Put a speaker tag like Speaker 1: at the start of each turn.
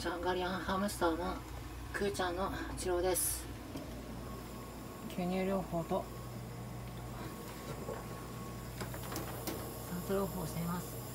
Speaker 1: ジャンガリアンハムスターのくーちゃんの治療です。吸入療法と。酸素療法をしています。